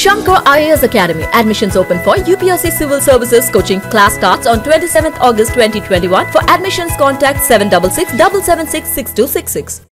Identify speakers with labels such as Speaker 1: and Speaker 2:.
Speaker 1: Shankar IAS Academy. Admissions open for UPSC Civil Services coaching. Class starts on 27th August 2021. For admissions, contact 766 776 6266.